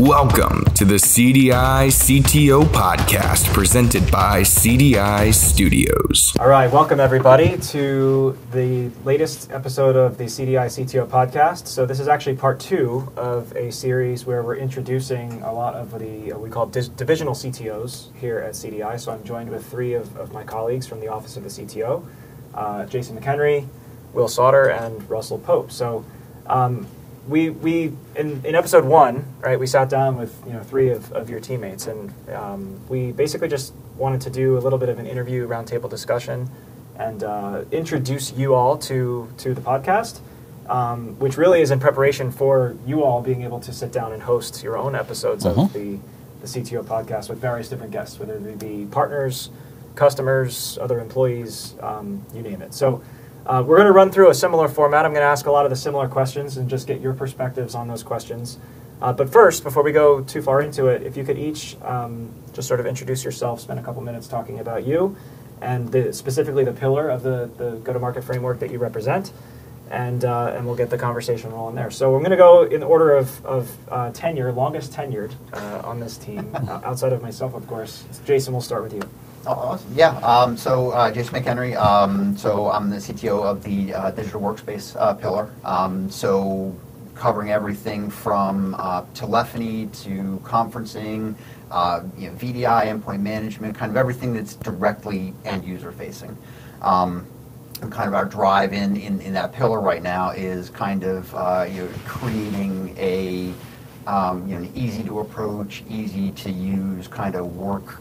Welcome to the CDI CTO podcast presented by CDI Studios. All right, welcome everybody to the latest episode of the CDI CTO podcast. So, this is actually part two of a series where we're introducing a lot of the, uh, we call dis- divisional CTOs here at CDI. So, I'm joined with three of, of my colleagues from the Office of the CTO uh, Jason McKenry, Will Sauter, and Russell Pope. So, um, we, we in, in episode one, right, we sat down with you know three of, of your teammates, and um, we basically just wanted to do a little bit of an interview, roundtable discussion, and uh, introduce you all to to the podcast, um, which really is in preparation for you all being able to sit down and host your own episodes of Mhm. the the CTO podcast with various different guests, whether they be partners, customers, other employees, um, you name it. So. Uh, we're going to run through a similar format. I'm going to ask a lot of the similar questions and just get your perspectives on those questions. Uh, but first, before we go too far into it, if you could each um, just sort of introduce yourself, spend a couple minutes talking about you, and the, specifically the pillar of the, the go-to-market framework that you represent, and uh, and we'll get the conversation rolling there. So I'm going to go in order of, of uh, tenure, longest tenured uh, on this team, outside of myself, of course. Jason, we'll start with you. Oh, awesome. Yeah. Um, so uh, Jason McKenry. Um, so I'm the CTO of the uh, digital workspace uh, pillar. Um, so covering everything from uh, telephony to conferencing, uh, you know, VDI, endpoint management, kind of everything that's directly end user facing. Um, kind of our drive in, in, in that pillar right now is kind of uh, you know, creating a um, you know, an easy to approach, easy to use kind of work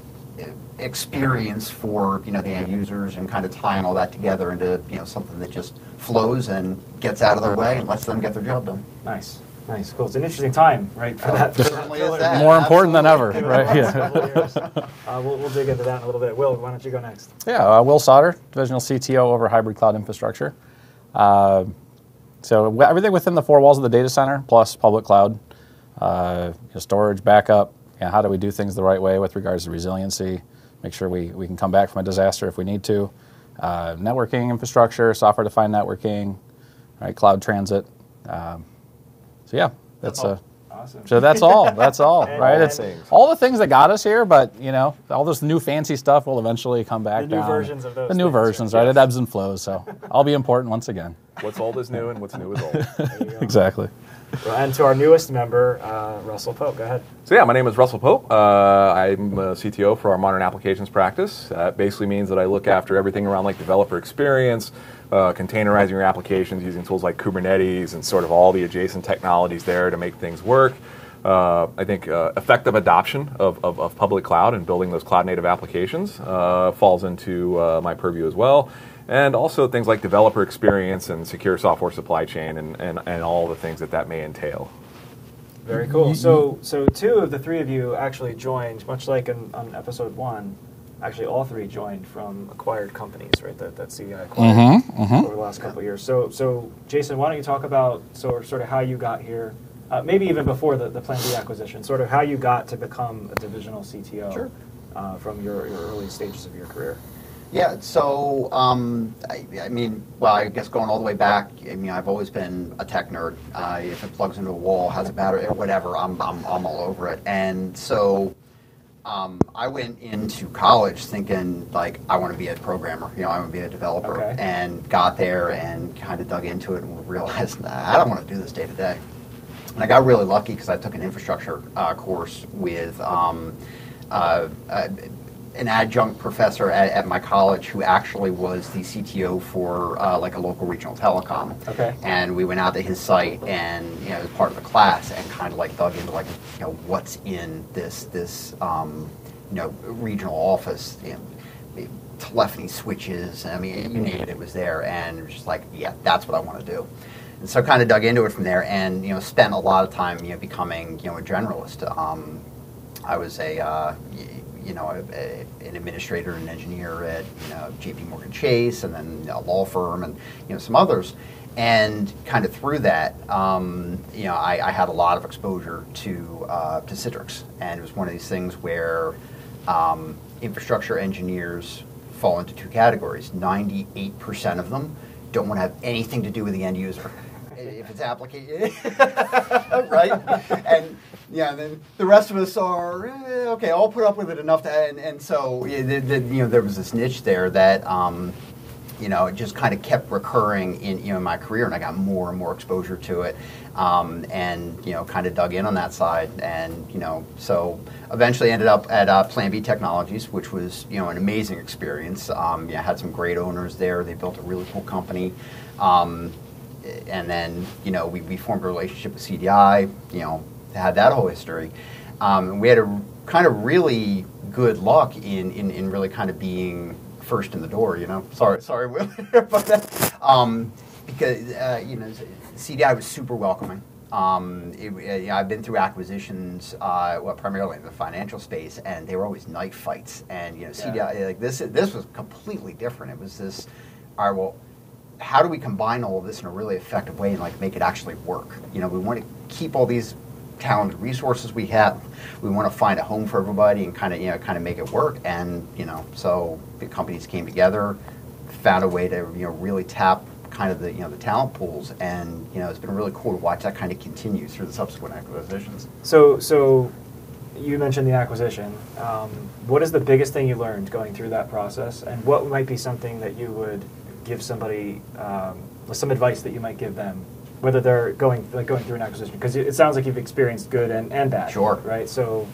experience for you know the end users and kind of tying all that together into you know something that just flows and gets out of their way and lets them get their job done. Nice, nice, cool. It's an interesting time, right, for that. For that Certainly is that. More important than ever, right? Yeah. couple of years. Uh, we'll, we'll dig into that in a little bit. Will, why don't you go next? Yeah, uh, Will Sauter, Divisional CTO over hybrid cloud infrastructure. Uh, so w- everything within the four walls of the data center, plus public cloud, uh, storage, backup. You know, how do we do things the right way with regards to resiliency? Make sure we, we can come back from a disaster if we need to. Uh, networking infrastructure, software-defined networking, right? Cloud transit. Um, so yeah, that's uh, Awesome. so that's all. That's all, right? It's all the things that got us here, but you know, all this new fancy stuff will eventually come back The new down. versions of those The new things, versions, yes. right? It ebbs and flows. So I'll be important once again. What's old is new, and what's new is old. There go. Exactly. And to our newest member, uh, Russell Pope. Go ahead. So yeah, my name is Russell Pope. Uh, I'm CTO for our modern applications practice. That basically means that I look after everything around like developer experience, uh, containerizing your applications using tools like Kubernetes and sort of all the adjacent technologies there to make things work. Uh, I think uh, effective adoption of, of, of public cloud and building those cloud native applications uh, falls into uh, my purview as well. And also things like developer experience and secure software supply chain and, and, and all the things that that may entail. Very cool. So, so two of the three of you actually joined, much like in, on episode one. Actually, all three joined from acquired companies, right? That that CDI acquired over the last couple of years. So, so Jason, why don't you talk about so sort of how you got here? Uh, maybe even before the, the Plan B acquisition, sort of how you got to become a divisional CTO Sure. uh, from your, your early stages of your career. Yeah, so um, I, I mean, well, I guess going all the way back, I mean, I've always been a tech nerd. Uh, if it plugs into a wall, has a battery, or whatever, I'm, I'm, I'm all over it. And so um, I went into college thinking, like, I want to be a programmer, you know, I want to be a developer. Okay. And got there and kind of dug into it and realized, nah, I don't want to do this day to day. And I got really lucky because I took an infrastructure uh, course with um, uh, uh, an adjunct professor at, at my college who actually was the CTO for uh, like a local regional telecom. Okay. And we went out to his site and you know as part of the class and kind of like dug into like you know what's in this this um, you know regional office. You know, telephony switches. I mean, you name it, it was there, and it was just like, yeah, that's what I want to do. And so, kind of dug into it from there, and you know, spent a lot of time, you know, becoming, you know, a generalist. Um, I was a, uh, you know, a, a, an administrator and engineer at, you know, J.P. Morgan Chase, and then a law firm, and you know, some others. And kind of through that, um, you know, I, I had a lot of exposure to uh, to Citrix, and it was one of these things where um, infrastructure engineers fall into two categories. Ninety-eight percent of them don't want to have anything to do with the end user. if it's application, right? And yeah, then the rest of us are eh, okay. I'll put up with it enough to, and, and so yeah, the, the, you know there was this niche there that um, you know it just kind of kept recurring in you know my career, and I got more and more exposure to it, um, and you know kind of dug in on that side, and you know so eventually ended up at uh, Plan B Technologies, which was you know an amazing experience. Um, yeah, had some great owners there. They built a really cool company. Um, and then you know we, we formed a relationship with CDI. You know had that whole history. Um, and we had a kind of really good luck in, in, in really kind of being first in the door. You know, sorry, sorry, Will, but um, because uh, you know CDI was super welcoming. Um, it, uh, I've been through acquisitions, uh, well, primarily in the financial space, and they were always knife fights. And you know, CDI Yeah. like this this was completely different. It was this, all right, well, how do we combine all of this in a really effective way and like make it actually work? You know, we want to keep all these talented resources we have. We want to find a home for everybody and kind of you know kind of make it work. And you know, so the companies came together, found a way to you know really tap kind of the you know the talent pools, and you know it's been really cool to watch that kind of continue through the subsequent acquisitions. So, so you mentioned the acquisition. Um, what is the biggest thing you learned going through that process, and what might be something that you would give somebody, um, some advice that you might give them, whether they're going like going through an acquisition? Because it sounds like you've experienced good and, and bad. Sure. Right. So,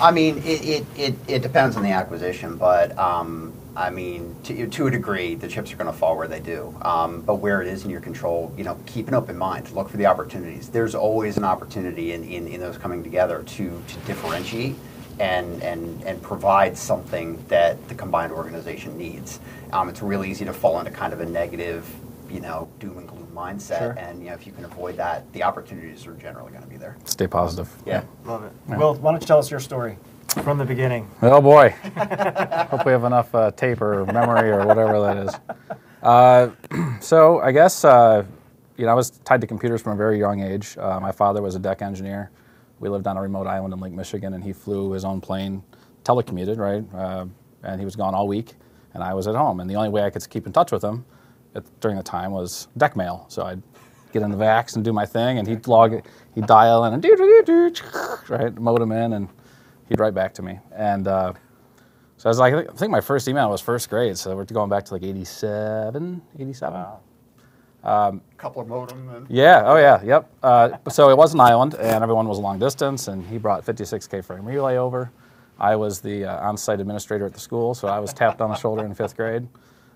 I mean, it, it, it, it depends on the acquisition, but um, I mean, to, to a degree, the chips are going to fall where they do. Um, but where it is in your control, you know, keep an open mind. Look for the opportunities. There's always an opportunity in, in, in those coming together to, to differentiate and, and, and provide something that the combined organization needs. Um, it's really easy to fall into kind of a negative, you know, doom and gloom mindset. Sure. And, you know, if you can avoid that, the opportunities are generally going to be there. Stay positive. Yeah. love it. Will, why don't you tell us your story from the beginning? Oh boy. Hope we have enough uh, tape or memory or whatever that is. Uh, so I guess uh, you know I was tied to computers from a very young age. Uh, my father was a DEC engineer. We lived on a remote island in Lake Michigan, and he flew his own plane, telecommuted, right? Uh, and he was gone all week, and I was at home. And the only way I could keep in touch with him at, during the time was DEC mail. So I'd get in the VAX and do my thing, and he'd log, it, he'd dial in and do do do do, right, modem in, and he'd write back to me. And uh, so I was like, I think my first email was first grade, so we're going back to like 87, 87. A couple of modem and Yeah, oh yeah, yep. Uh, so it was an island, and everyone was long distance, and he brought 56K frame relay over. I was the uh, on-site administrator at the school, so I was tapped on the shoulder in fifth grade.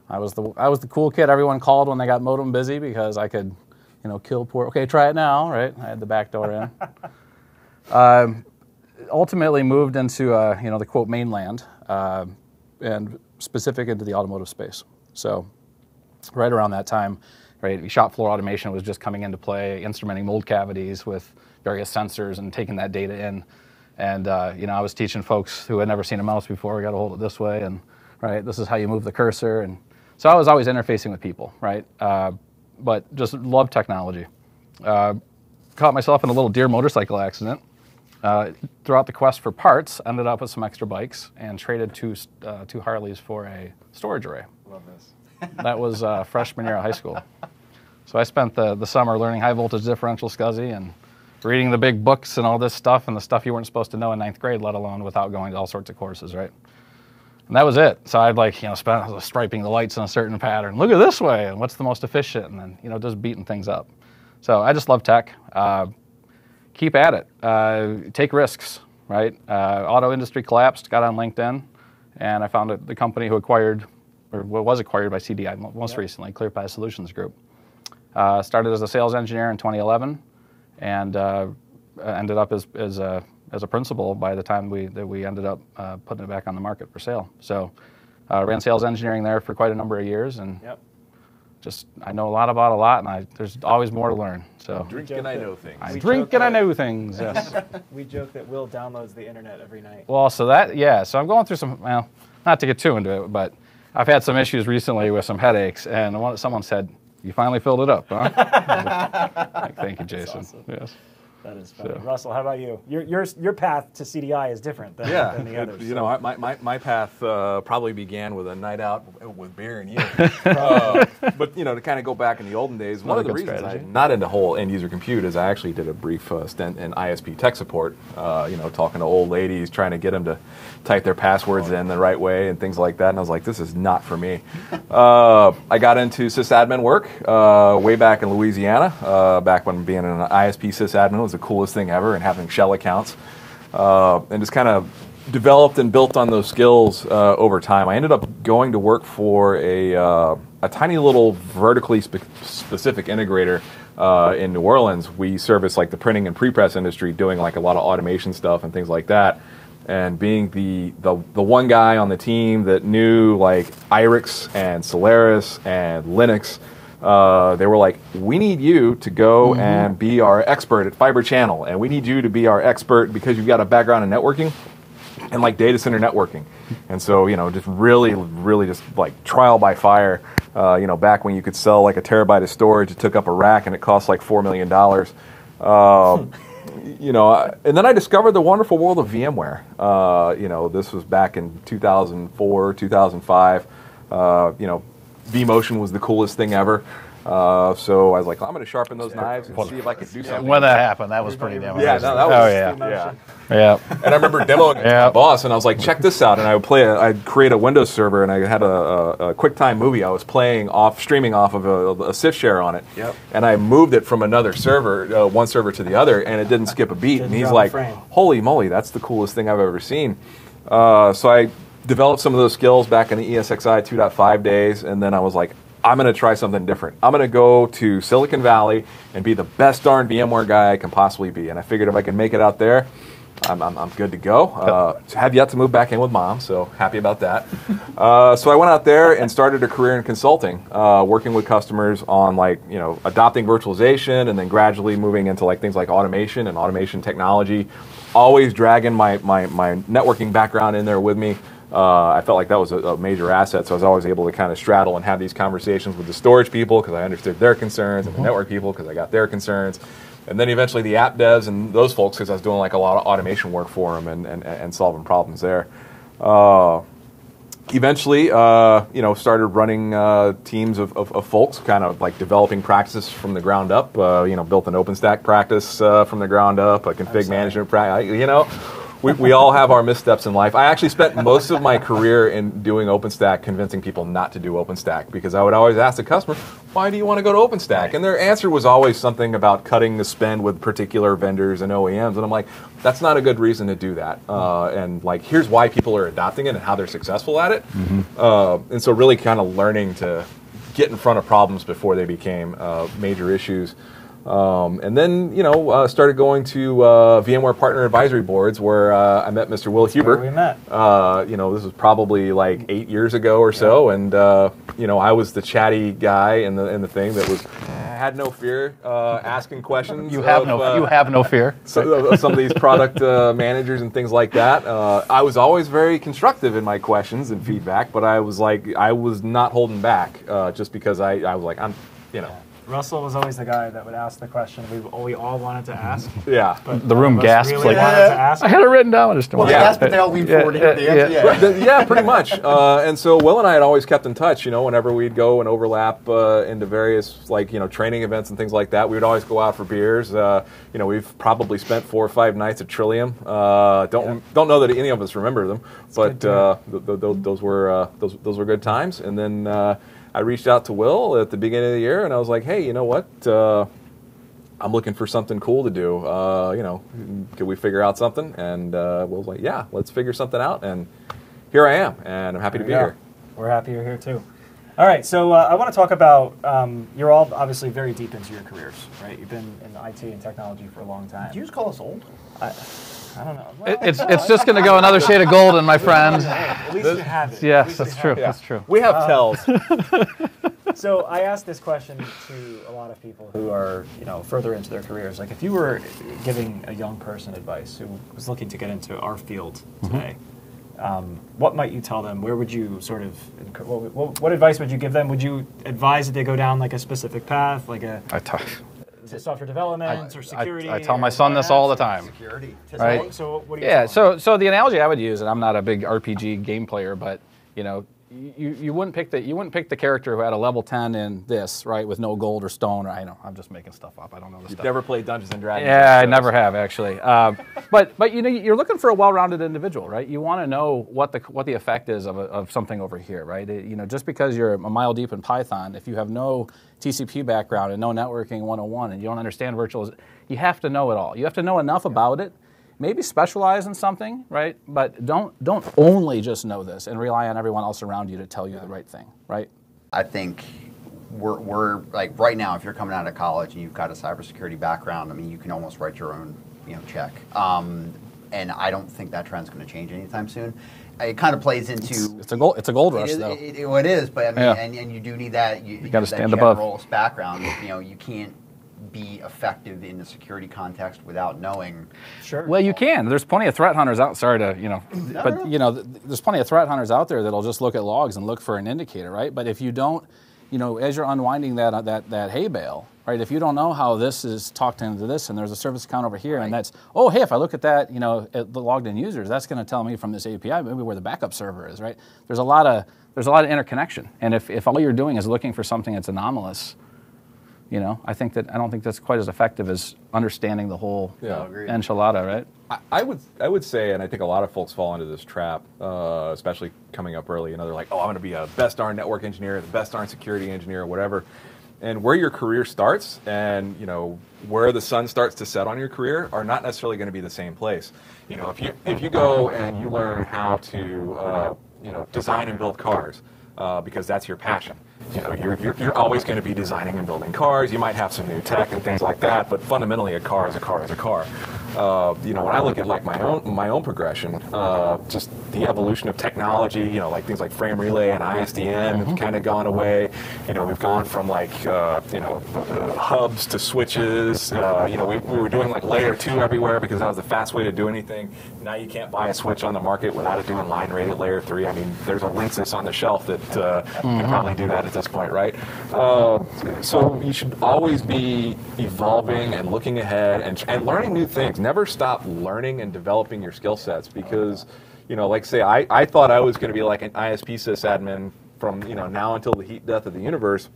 I was the I was the cool kid everyone called when they got modem busy because I could, you know, kill poor. Okay, try it now, right? I had the back door in. um, ultimately moved into uh, you know the quote mainland uh, and specific into the automotive space. So right around that time, right, shop floor automation was just coming into play, instrumenting mold cavities with various sensors and taking that data in. And uh, you know, I was teaching folks who had never seen a mouse before, we got to hold it this way, and right, this is how you move the cursor. And so I was always interfacing with people, right? Uh, but just loved technology. Uh, caught myself in a little deer motorcycle accident. Uh, throughout the quest for parts, ended up with some extra bikes and traded two uh, two Harleys for a storage array Love this. that was uh, freshman year of high school. So I spent the, the summer learning high voltage differential SCSI and reading the big books and all this stuff and the stuff you weren't supposed to know in ninth grade, let alone without going to all sorts of courses, right? And that was it. So I'd like, you know, spend striping the lights in a certain pattern. Look at this way, and what's the most efficient, and then, you know, just beating things up. So I just love tech. Uh, keep at it. Uh, take risks, right? Uh, auto industry collapsed, got on LinkedIn, and I found the company who acquired, or what was acquired by CDI most Yep. recently, ClearPath Solutions Group. Uh, started as a sales engineer in 2011, and uh, ended up as, as, a, as a principal by the time we, that we ended up uh, putting it back on the market for sale. So uh, ran sales engineering there for quite a number of years, and Yep. just I know a lot about a lot, and I, there's always more to learn. So Drink and I know things. I We drink joke and I that- know things. Yes. We joke that Will downloads the internet every night. well, so that yeah. So I'm going through some. Well, not to get too into it, but I've had some issues recently with some headaches, and one, someone said, "You finally filled it up, huh?" Like, Thank you, Jason. awesome. Yes. That is funny. So- Russell, how about you? Your, your, your path to CDI is different than, Yeah, than the it- others. you so- know, my, my, my path uh, probably began with a night out with beer and you. uh, but you know, to kind of go back in the olden days, one of the reasons strategy. I'm not into whole end user compute is I actually did a brief uh, stint in ISP tech support. Uh, you know, talking to old ladies, trying to get them to type their passwords in the right way and things like that. And I was like, this is not for me. Uh, I got into sysadmin work uh, way back in Louisiana, uh, back when being an ISP sysadmin was the coolest thing ever, and having shell accounts uh, and just kind of developed and built on those skills uh, over time. I ended up going to work for a, uh, a tiny little vertically spe- specific integrator uh, in New Orleans. We service like the printing and prepress industry, doing like a lot of automation stuff and things like that. And being the, the, the one guy on the team that knew like IRIX and Solaris and Linux, uh, they were like, "We need you to go and be our expert at Fiber Channel, and we need you to be our expert because you've got a background in networking and like data center networking." And so, you know, just really, really, just like trial by fire. Uh, you know, back when you could sell like a terabyte of storage, it took up a rack and it cost like four million dollars. You know, and then I discovered the wonderful world of VMware. Uh, you know, this was back in 2004, 2005. Uh, you know, vMotion was the coolest thing ever. Uh, so I was like, I'm going to sharpen those knives and see if I can do something. When that happened, that was pretty damn Yeah, no, that was- oh yeah, yeah. yeah. And I remember demoing it to Yeah. my boss, and I was like, "Check this out!" And I would play. A, I'd create a Windows server, and I had a, a, a QuickTime movie I was playing off, streaming off of a, a CIF share on it. Yep. And I moved it from another server, uh, one server to the other, and it didn't skip a beat. Didn't and he's like, "Holy moly, that's the coolest thing I've ever seen." Uh, so I developed some of those skills back in the ESXi 2.5 days, and then I was like, I'm going to try something different. I'm going to go to Silicon Valley and be the best darn VMware guy I can possibly be. And I figured if I can make it out there, I'm, I'm, I'm good to go. Uh, have yet to move back in with mom, so happy about that. uh, so I went out there and started a career in consulting, uh, working with customers on like you know adopting virtualization and then gradually moving into like things like automation and automation technology. Always dragging my my, my networking background in there with me. Uh, I felt like that was a, a major asset, so I was always able to kind of straddle and have these conversations with the storage people because I understood their concerns, and the network people because I got their concerns, and then eventually the app devs and those folks because I was doing like a lot of automation work for them and, and, and solving problems there. Uh, eventually, uh, you know, started running uh, teams of, of, of folks, kind of like developing practices from the ground up. Uh, you know, built an OpenStack practice uh, from the ground up, a config management practice. You know, we, we all have our missteps in life. I actually spent most of my career in doing OpenStack, convincing people not to do OpenStack because I would always ask the customer, "Why do you want to go to OpenStack?" And their answer was always something about cutting the spend with particular vendors and OEMs. And I'm like, that's not a good reason to do that. Uh, and like, here's why people are adopting it and how they're successful at it. Uh, and so, really, kind of learning to get in front of problems before they became uh, major issues. Um, and then, you know, uh, started going to uh, VMware Partner Advisory Boards where uh, I met Mr. Will Huber. where we met. Uh, you know, this was probably like eight years ago or so, and uh, you know, I was the chatty guy in the in the thing that was had no fear uh, asking questions. You have of, no, you have no fear. so, some of these product uh, managers and things like that. Uh, I was always very constructive in my questions and feedback, but I was like, I was not holding back uh, just because I, I was like, I'm, you know, Russell was always the guy that would ask the question we, we all wanted to ask. yeah. But The room none gasps really like, wanted to ask. I had it written down. I just don't Well, want they Yeah. asked, but they all lean Yeah, forward to hear the yeah, answer. yeah. Yeah. Yeah, pretty much. Uh, and so Will and I had always kept in touch. You know, whenever we'd go and overlap uh, into various like you know training events and things like that, we would always go out for beers. Uh, you know, we've probably spent four or five nights at Trillium. Uh, don't don't know that any of us remember them, but uh, th- th- th- those were uh, those those were good times. And then uh, I reached out to Will at the beginning of the year, and I was like, hey, you know what? Uh, I'm looking for something cool to do. Uh, you know, can we figure out something? And uh, Will's like, yeah, let's figure something out. And here I am, and I'm happy to be go. here. We're happy you're here too. All right, so uh, I want to talk about um, you're all obviously very deep into your careers, right? You've been in IT and technology for a long time. Did you just call us old? I, I don't know. It- It's, it's just going to go another shade of golden, my friend. At least you have it. Yes, that's true. it. That's true. We have tells. So I asked this question to a lot of people who are, you know, further into their careers. Like, if you were giving a young person advice who was looking to get into our field today, um, what might you tell them? Where would you sort of, enc- what, what, what advice would you give them? Would you advise that they go down like a specific path, like a I talk. To software development or security? I tell my son this all the time. Security. Right. So what do you? Yeah. So so the analogy I would use, and I'm not a big RPG game player, but you know, you, you wouldn't pick the you wouldn't pick the character who had a level 10 in this right with no gold or stone. Or, I know I'm just making stuff up. I don't know this You've stuff. never played Dungeons and Dragons. Yeah, I never have actually. Um, but but you know you're looking for a well-rounded individual, right? You want to know what the what the effect is of, a, of something over here, right? It- you know, just because you're a mile deep in Python, if you have no TCP background and no networking 101, and you don't understand virtual, you have to know it all. You have to know enough about it. Maybe specialize in something, right? But don't don't only just know this and rely on everyone else around you to tell you the right thing, right? I think we're, we're like right now, if you're coming out of college and you've got a cybersecurity background, I mean, you can almost write your own, you know, check. Um, and I don't think that trend's going to change anytime soon. It kind of plays into It's a gold it's a gold It rush is, though. it, it, well, it is, but I mean, Yeah. and, and you do need that. You, you gotta need stand that above. generalist background. You know, you can't be effective in the security context without knowing. Sure. Well, you can. There's plenty of threat hunters out. Sorry to you know, no. but you know, there's plenty of threat hunters out there that'll just look at logs and look for an indicator, right? But if you don't, you know, as you're unwinding that uh, that that hay bale, right? If you don't know how this is talked into this, and there's a service account over here, and that's oh hey, if I look at that, you know, at the logged in users, that's going to tell me from this API maybe where the backup server is, right? There's a lot of there's a lot of interconnection, and if if all you're doing is looking for something that's anomalous. You know, I think that I don't think that's quite as effective as understanding the whole Yeah. Enchilada, right? I- I would I would say, and I think a lot of folks fall into this trap, uh, especially coming up early. You know, they're like, "Oh, I'm going to be a best darn network engineer, the best darn security engineer, or whatever." And where your career starts, and you know where the sun starts to set on your career, are not necessarily going to be the same place. You know, if you if you go and you learn how to uh, you know design and build cars, uh, because that's your passion. You know, you're, you're, you're always going to be designing and building cars. You might have some new tech and things like that, but fundamentally, a car is a car is a car. Uh, you know, when I look at like my own my own progression, uh, just the evolution of technology. You know, like things like frame relay and ISDN have kind of gone away. You know, we've gone from like uh, you know uh, hubs to switches. Uh, you know, we, we were doing like layer two everywhere because that was the fast way to do anything. Now you can't buy a switch on the market without it doing line rated layer three. I mean, there's a Linksys on the shelf that uh, can probably do that at this point, right? Uh, so you should always be evolving and looking ahead and, and learning new things. Never stop learning and developing your skill sets because, you know, like say, I, I thought I was going to be like an ISP sysadmin from, you know, now until the heat death of the universe.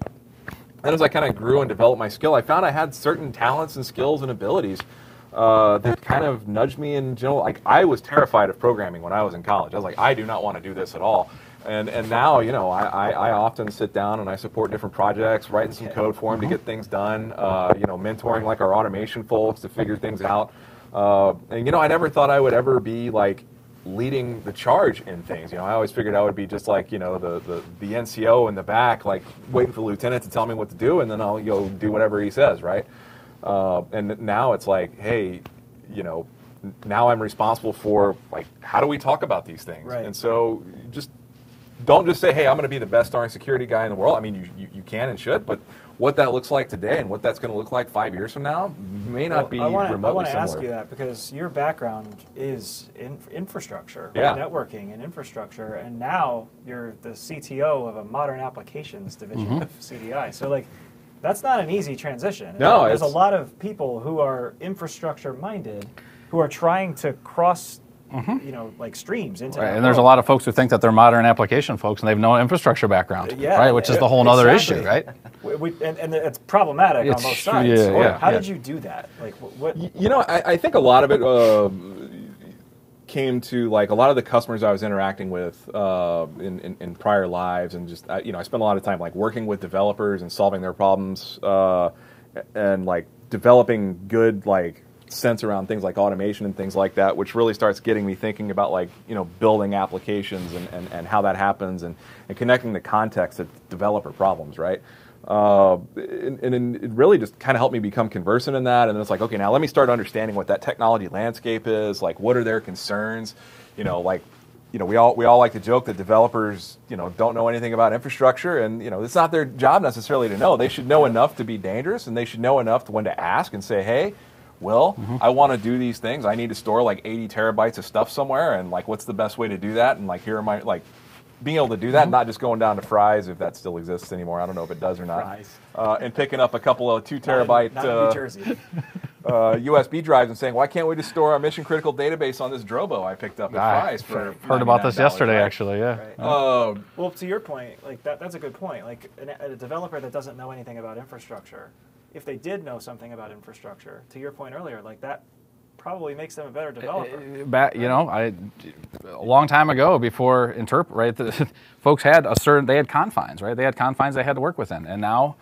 And as I kind of grew and developed my skill, I found I had certain talents and skills and abilities uh, that kind of nudged me in general. Like I was terrified of programming when I was in college. I was like, I do not want to do this at all. And and now, you know, I, I, I often sit down and I support different projects, writing some code for them to get things done. Uh, you know, mentoring like our automation folks to figure things out. Uh, and you know, I never thought I would ever be like leading the charge in things. You know, I always figured I would be just like, you know, the, the, the NCO in the back, like waiting for the lieutenant to tell me what to do, and then I'll go do whatever he says, right? Uh, and now it's like, hey, you know, now I'm responsible for like, how do we talk about these things? Right. And so just don't just say, hey, I'm going to be the best darn security guy in the world. I mean, you, you, you can and should, but what that looks like today and what that's going to look like five years from now may not Well, be I wanna, remotely I want to ask you that because your background is in infrastructure, Yeah. networking and infrastructure, and now you're the CTO of a modern applications division Mm-hmm. of CDI. So like, that's not an easy transition. No, there's a lot of people who are infrastructure minded, who are trying to cross, you know, like streams into. Right, and there's a lot of folks who think that they're modern application folks and they have no infrastructure background, Yeah, right? Which is the whole exactly. other issue, right? We, we, and, and it's problematic It's on both sides. yeah, yeah, How yeah. did you do that? Like, what? You know, I, I think a lot of it uh, came to like a lot of the customers I was interacting with uh, in, in, in prior lives, and just I, you know, I spent a lot of time like working with developers and solving their problems, uh, and like developing good like sense around things like automation and things like that, which really starts getting me thinking about like you know building applications and, and, and how that happens and, and connecting the context of developer problems, right? Uh, and, and it really just kind of helped me become conversant in that. And then it's like, okay, now let me start understanding what that technology landscape is. Like, what are their concerns? You know, like, you know, we all we all like to joke that developers, you know, don't know anything about infrastructure, and you know, it's not their job necessarily to know. They should know enough to be dangerous, and they should know enough to when to ask and say, hey. Well, I want to do these things. I need to store like 80 terabytes of stuff somewhere, and like, what's the best way to do that? And like, here are my like, being able to do that, not just going down to Fry's if that still exists anymore. I don't know if it does or not. Fry's. Uh, and picking up a couple of two Not in- terabyte not in uh, New Jersey. uh, USB drives and saying, "Why can't we just store our mission critical database on this Drobo I picked up at I Fry's for?" heard about this yesterday, right? actually. Yeah. Right. Um, Well, to your point, like that, that's a good point. Like an, a developer that doesn't know anything about infrastructure, if they did know something about infrastructure, to your point earlier, like that probably makes them a better eh, eh, developer. back, you know, I a long time ago before interpret, right? The, folks had a certain, they had confines, right? They had confines they had to work within, and now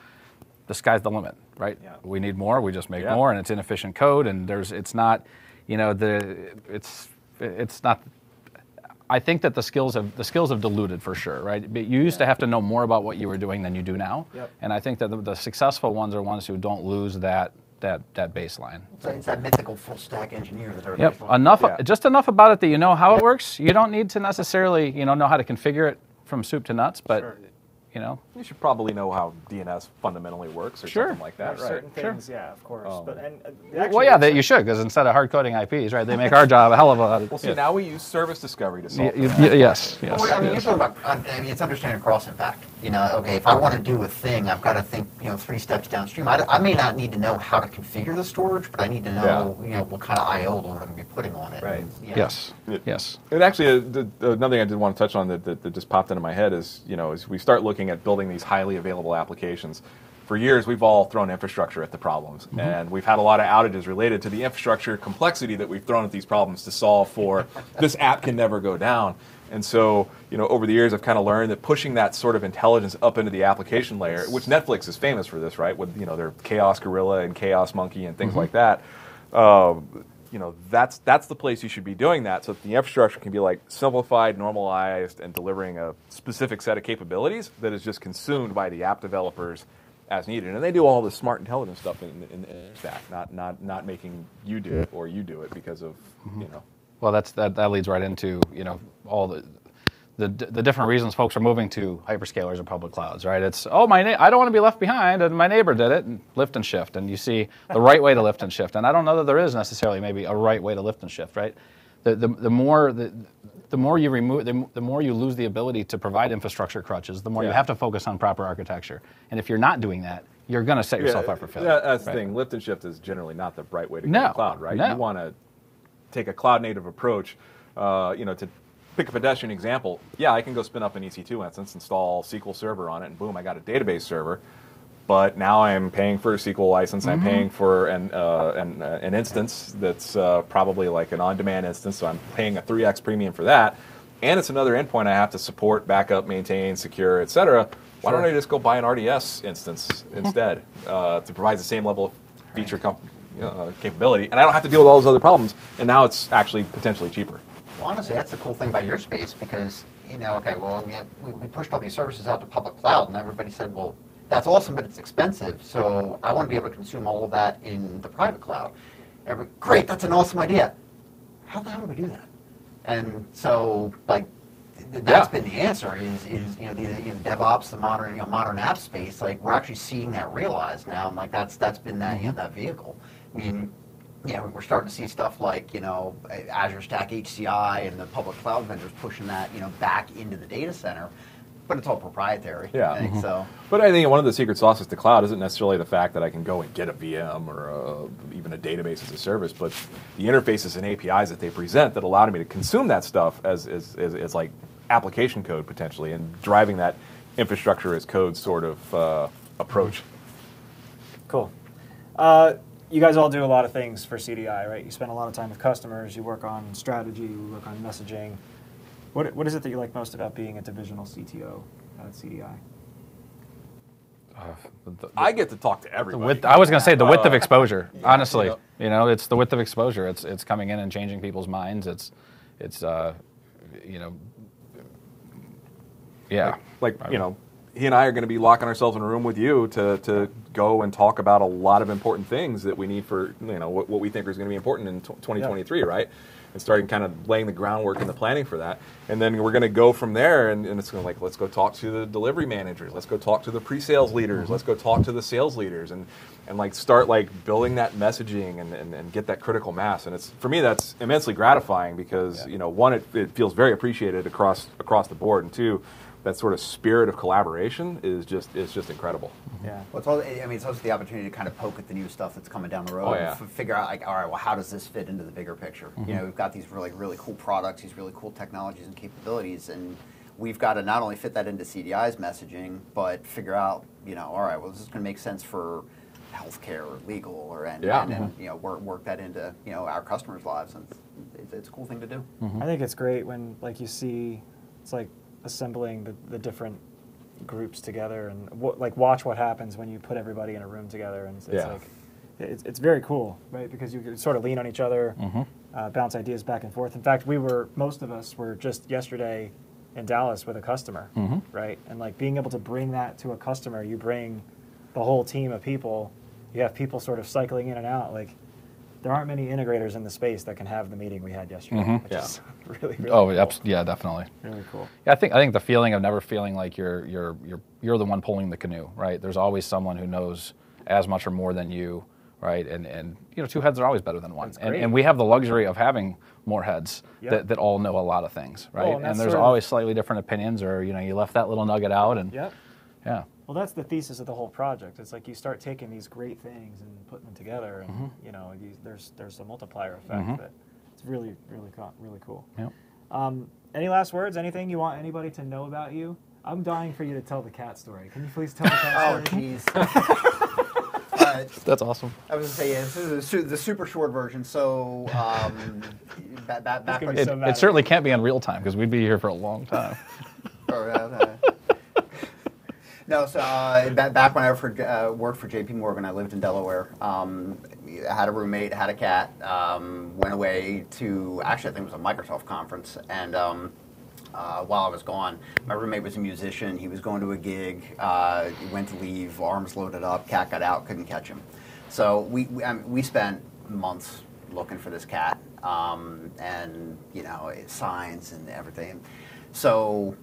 the sky's the limit, right? Yeah. We need more, we just make Yeah. more, and it's inefficient code, and there's, it's not, you know, the, it's, it's not. I think that the skills have the skills have diluted for sure, right? But you used to have to know more about what you were doing than you do now, Yep. and I think that the, the successful ones are ones who don't lose that that that baseline. So it's that mythical full stack engineer that everybody's Yep. Enough, Yeah. just enough about it that you know how it works. You don't need to necessarily, you know, know how to configure it from soup to nuts, but Sure. you know, you should probably know how DNS fundamentally works or Sure. something like that, are right? certain Sure. things, yeah, of course. Um, but and uh, well, actually, yeah, that you should because instead of hard coding IPs, right, they make our job a hell of a lot. Well, see, yeah. now we use service discovery to Y- solve. y- that. y- yes, yes. Well, I mean, yes. you're talking about, I mean, it's understanding cross impact. You know, okay, if I want to do a thing, I've got to think, you know, three steps downstream. I, I may not need to know how to configure the storage, but I need to know, yeah. you know, what kind of IO load I'm going to be putting on it. Right. And, you know, Yes, Yeah. yes. It actually, uh, the, the- another thing I did want to touch on that, that, that just popped into my head is, you know, as we start looking at building these highly available applications, for years we've all thrown infrastructure at the problems, and we've had a lot of outages related to the infrastructure complexity that we've thrown at these problems to solve for this app can never go down. And so, you know, over the years, I've kind of learned that pushing that sort of intelligence up into the application layer, which Netflix is famous for this, right? With you know their Chaos Gorilla and Chaos Monkey and things like that. Um, you know, that's that's the place you should be doing that, so that the infrastructure can be like simplified, normalized, and delivering a specific set of capabilities that is just consumed by the app developers as needed. And they do all the smart intelligence stuff in, in, in the stack, not not not making you do it or you do it because of you know. Well, that's that, that leads right into you know all the, the the different reasons folks are moving to hyperscalers or public clouds, right? It's oh my na- I don't want to be left behind, and my neighbor did it, and lift and shift, and you see the right way to lift and shift, and I don't know that there is necessarily maybe a right way to lift and shift, right? The the, the more the, the more you remove, the, the more you lose the ability to provide infrastructure crutches, the more you have to focus on proper architecture, and if you're not doing that, you're going to set yourself up for failure. Yeah, that's the thing. Lift and shift is generally not the right way to go No, to cloud, right? no. You want to take a cloud native approach. Uh, you know, to pick a pedestrian example, yeah, I can go spin up an EC2 instance, install SQL Server on it, and boom, I got a database server. But now I'm paying for a SQL license. I'm Mm-hmm. paying for an uh, an, uh, an instance that's uh, probably like an on-demand instance, so I'm paying a 3x premium for that. And it's another endpoint I have to support, backup, maintain, secure, etc. cetera. Why don't I just go buy an RDS instance instead uh, to provide the same level of feature com- uh, capability, and I don't have to deal with all those other problems. And now it's actually potentially cheaper. Well, honestly, that's the cool thing about your space because, you know, okay, well, we, had- we we pushed all these services out to public cloud, and everybody said, well, that's awesome, but it's expensive. So I want to be able to consume all of that in the private cloud. Every, Great, that's an awesome idea. How the hell do we do that? And so, like, th- that's Yeah. been the answer is, is you know, the you know, DevOps, the modern, you know, modern app space, like, we're actually seeing that realized now, and like, that's, that's been that, you know, that vehicle. I mean, yeah, we're starting to see stuff like, you know, Azure Stack HCI and the public cloud vendors pushing that, you know, back into the data center, but it's all proprietary. Yeah. I think so. But I think one of the secret sauces to cloud isn't necessarily the fact that I can go and get a VM or a, even a database as a service, but the interfaces and APIs that they present that allow me to consume that stuff as, as, as, as like application code potentially and driving that infrastructure as code sort of uh, approach. Cool. Uh, you guys all do a lot of things for CDI, right? You spend a lot of time with customers. You work on strategy. You work on messaging. What What is it that you like most about being a divisional CTO at CDI? The- I get to talk to The everybody. width, I was going to say the width of Uh, exposure. honestly, yeah. you know, it's the width of exposure. It's it's coming in and changing people's minds. It's it's uh, you know, yeah. like you know he and I are going to be locking ourselves in a room with you to, to go and talk about a lot of important things that we need for you know what, what we think is going to be important in tw 2023, right? And starting kind of laying the groundwork and the planning for that, and then we're going to go from there, and, and it's going to like let's go talk to the delivery managers, let's go talk to the pre-sales leaders, mm-hmm. let's go talk to the sales leaders, and and like start like building that messaging and, and, and get that critical mass. And it's for me that's immensely gratifying because you know one it, it feels very appreciated across across the board, and two that sort of spirit of collaboration is just is just incredible. Yeah. Well, it's all, I mean, it's also the opportunity to kind of poke at the new stuff that's coming down the road. Oh, and yeah. f- figure out, like, all right, well, how does this fit into the bigger picture? Mm-hmm. You know, we've got these really, really cool products, these really cool technologies and capabilities, and we've got to not only fit that into CDI's messaging, but figure out, you know, all right, well, is this is going to make sense for healthcare or legal, or and, Yeah. and, and, you know, work, work that into you know our customers' lives, and it's, it's a cool thing to do. I think it's great when like you see it's like assembling the, the different groups together and w- like watch what happens when you put everybody in a room together. And it's, it's Yeah. like it's, it's very cool right? Because you can sort of lean on each other uh, bounce ideas back and forth. In fact we were most of us were just yesterday in dallas with a customer right? And like being able to bring that to a customer you bring the whole team of people you have people sort of cycling in and out like there aren't many integrators in the space that can have the meeting we had yesterday mm-hmm. which Yeah. is really, really Oh, cool. yeah, definitely. really cool Yeah, I think I think the feeling of never feeling like you're you're you're you're the one pulling the canoe, right? There's always someone who knows as much or more than you, right? And and you know, two heads are always better than one. And, and we have the luxury of having more heads Yep. that, that all know a lot of things, right? Well, and and there's always slightly different opinions, or you know, you left that little nugget out, and Yep. yeah, Well, that's the thesis of the whole project. It's like you start taking these great things and putting them together, and Mm-hmm. you know, you, there's there's a multiplier effect that it's really really co- really cool. Yep. Um, any last words? Anything you want anybody to know about you? I'm dying for you to tell the cat story. Can you please tell the Oh, cat story? jeez. uh, that's awesome. I was gonna say yeah, this is the su- the super short version. So um, ba- ba- back gonna when be It, so it certainly can't be in real time because we'd be here for a long time. or, uh, no, so uh, back when I worked for, uh, worked for J.P. Morgan, I lived in Delaware. Um, had a roommate, had a cat. Um, went away to actually I think it was a Microsoft conference, and um, uh, while I was gone, my roommate was a musician. He was going to a gig. Uh, he went to leave, arms loaded up. Cat got out, couldn't catch him. So we we, I mean, we spent months looking for this cat, um, and you know signs and everything. So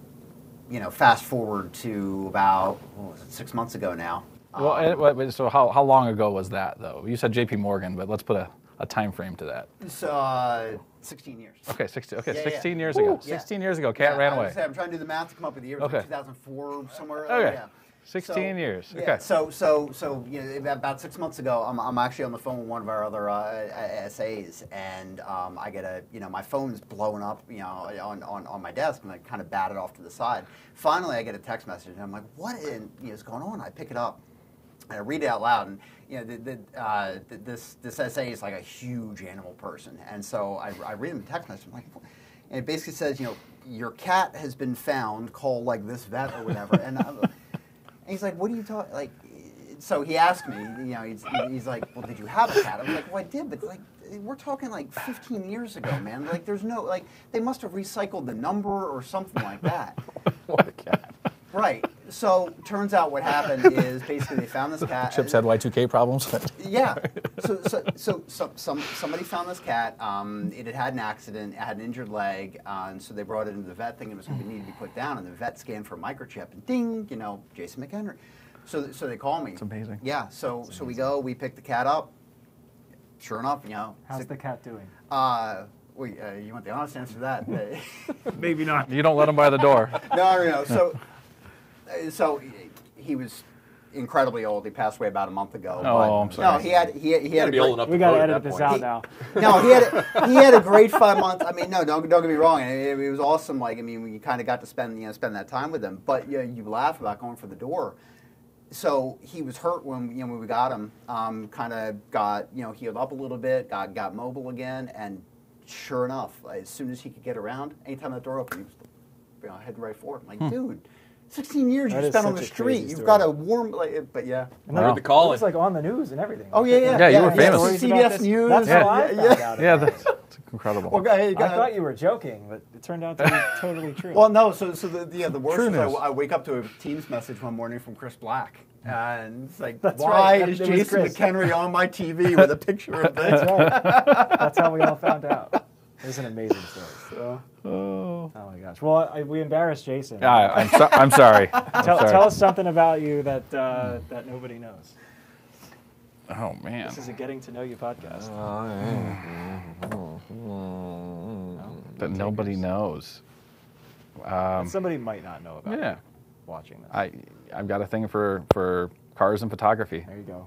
you know, fast forward to about what was it, six months ago now. well, Um, and- wait, wait, so how, how long ago was that though? You said J.P. Morgan, but let's put a, a time frame to that. so, uh, 16 years. Okay, 16, okay, Yeah, yeah. 16 years Woo, ago. yeah. 16 years ago, cat Yeah, ran away. I'm trying to do the math to come up with the year. Was like Okay. 2004 somewhere. Okay. Yeah. 16 years. Yeah. Okay. So, so, so, you know, about- six months ago, I'm, I'm actually on the phone with one of our other uh, SAs, and um, I get a, you know, my phone's blowing up, you know, on, on, on my desk, and I kind of bat it off to the side. Finally, I get a text message, and I'm like, what in, you know, is going on? I pick it up, and I read it out loud, and you know, the, the, uh, th- this this SA is like a huge animal person, and so I, I read him the text message. I'm like, and it basically says, you know, your cat has been found. Call like this vet or whatever. and, I'm, and he's like, what are you talking? Like, so he asked me, you know, he's, he's like, well, did you have a cat? I'm like, well, I did, but like, we're talking like 15 years ago, man. Like, there's no like, they must have recycled the number or something like that. what a cat. Right. So turns out what happened is basically they found this cat. Chips had Y2K problems. Yeah. So, so, so, so some, somebody found this cat. Um, it had had an accident. It had an injured leg, uh, and so they brought it into the vet, thinking it was going to need to be put down. And the vet scanned for a microchip, and ding, you know, Jason McKenry. So, so they call me. It's amazing. Yeah. So, so we go. We pick the cat up. Sure enough, you know. How's sick- the cat doing? Uh, wait, uh, you want the honest answer to that? Maybe not. you don't let him by the door. no, no, no. So, so he was incredibly old. He passed away about a month ago. Oh, but- I'm sorry. No, he had he, he had a be great, old enough We to got to edit this point. out now. No, he had a, he had a great five months. I mean, no, don't don't get me wrong. It, it was awesome. Like I mean, we kind of got to spend you know spend that time with him. But you, know, you laugh about going for the door. So he was hurt when you know when we got him. Um, kind of got you know healed up a little bit. Got got mobile again, and sure enough, as soon as he could get around, anytime that door opened, he was you know heading right for it. I'm like, dude. 16 years That you is spent on such the a street. You've story. got a warm, like, but yeah. And Wow. that- The call It's like on the news and everything. Oh yeah, yeah. Yeah, you were famous. Stories about CBS this. News. That's how I yeah, found yeah. out. Yeah, about that's, it. that's incredible. Well, I, I thought you were joking, but it turned out to be totally true. Well, no. So, so the yeah, the worst True is I, news. I wake up to a Teams message one morning from Chris Black, and it's like, That's why right, that- is it was Jason Chris. McKenry on my TV with a picture of this? That's right. That's how we all found out. It was an amazing story. So, Oh my gosh. Well, I, we embarrassed Jason. Yeah, I'm, so, I'm sorry. I'm tell, sorry. tell us something about you that uh, that nobody knows. Oh man. This is a getting to know you podcast. that nobody knows. That somebody might not know about. Um, Yeah. watching this. I I've got a thing for for cars and photography. there you go.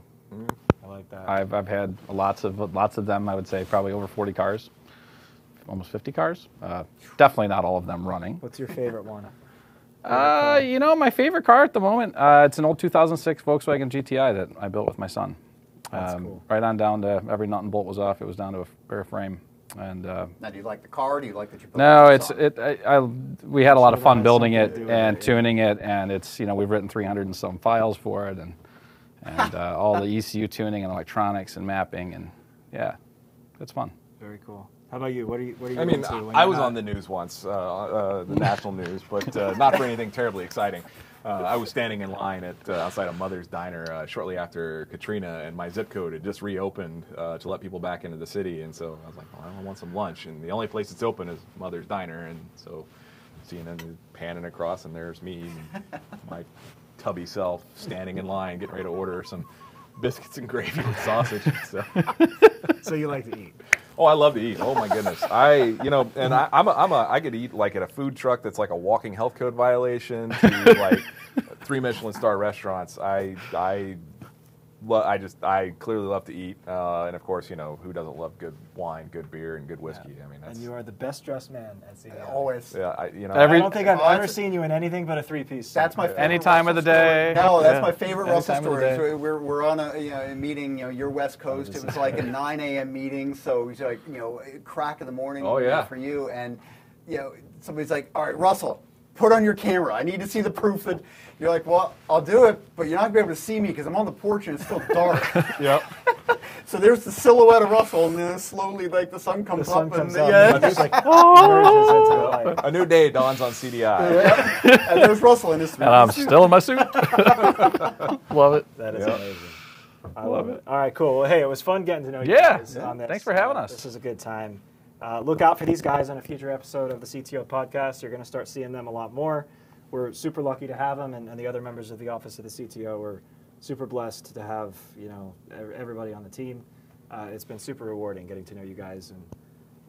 I like that. I've I've had lots of lots of them. I would say probably over 40 cars, almost 50 cars. Uh, definitely not all of them running. What's your favorite one? Uh, you know, my favorite car at the moment, uh, it's an old 2006 Volkswagen GTI that I built with my son. That's Um, cool. Right on down to every nut and bolt was off. It was down to a bare frame, and uh, now, do you like the car? Do you like that you put? no, lights it's on? it. I, I we had a lot of fun building it to do with and it, yeah. tuning it, and it's you know we've written 300 and some files for it, and and uh, all the ECU tuning and electronics and mapping, and yeah, it's fun. Very cool. How about you? What are you? What are you I mean, into when I was not- on the news once, uh, uh, the national news, but uh, not for anything terribly exciting. Uh, I was standing in line at uh, outside of Mother's Diner uh, shortly after Katrina, and my zip code had just reopened uh, to let people back into the city. And so I was like, well, I want some lunch, and the only place that's open is Mother's Diner. And so CNN is panning across, and there's me, and my tubby self, standing in line, getting ready to order some biscuits and gravy with sausage. So. So you like to eat? Oh, I love to eat. Oh my goodness, I you know, and I, I'm a, I'm a I could eat like at a food truck that's like a walking health code violation to like three Michelin star restaurants. I I I just I clearly love to eat, uh, and of course, you know, who doesn't love good wine, good beer, and good whiskey? I mean, that's And you are the best dressed man at CDI. always. yeah, I, you know, Every- I don't think I've Oh, ever seen you in anything but a three piece. That's my favorite Any time of the Russell story. day. No, that's Yeah. my favorite Any Russell time of the story. day. So we're, we're on a, you know, a meeting, you know, your West Coast. It was like a 9 a.m. meeting, so it's like, you know, crack of the morning Oh, yeah. for you. And, you know, somebody's like, all right, Russell, put on your camera. I need to see the proof that you're like, well, I'll do it, but you're not going to be able to see me because I'm on the porch and it's still dark. yep. so there's the silhouette of Russell, and then slowly, like, the sun The comes sun up. comes and, up. yeah, and it's like emerges into light. A new day dawns on CDI. and there's Russell in his suit. And I'm still in my suit. Love it. That is Yeah. amazing. I love it. All right, cool. Well, hey, it was fun getting to know you Yeah. guys Yeah. on this. Thanks for having Uh, us. This was a good time. Uh, look out for these guys on a future episode of the CTO podcast. You're going to start seeing them a lot more. We're super lucky to have them, and, and the other members of the office of the CTO. We're super blessed to have you know everybody on the team. Uh, it's been super rewarding getting to know you guys and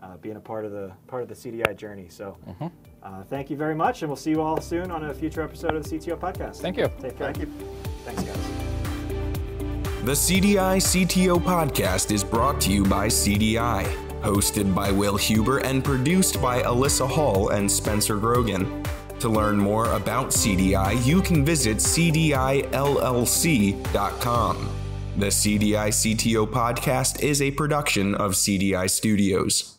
uh, being a part of the part of the CDI journey. So, Mm-hmm. uh, thank you very much, and we'll see you all soon on a future episode of the CTO podcast. Thank you. Take care. Thank you. Thanks, guys. The CDI CTO podcast is brought to you by CDI, hosted by Will Huber and produced by Alyssa Hall and Spencer Grogan. To learn more about CDI, you can visit CDILLC.com. The CDI CTO podcast is a production of CDI Studios.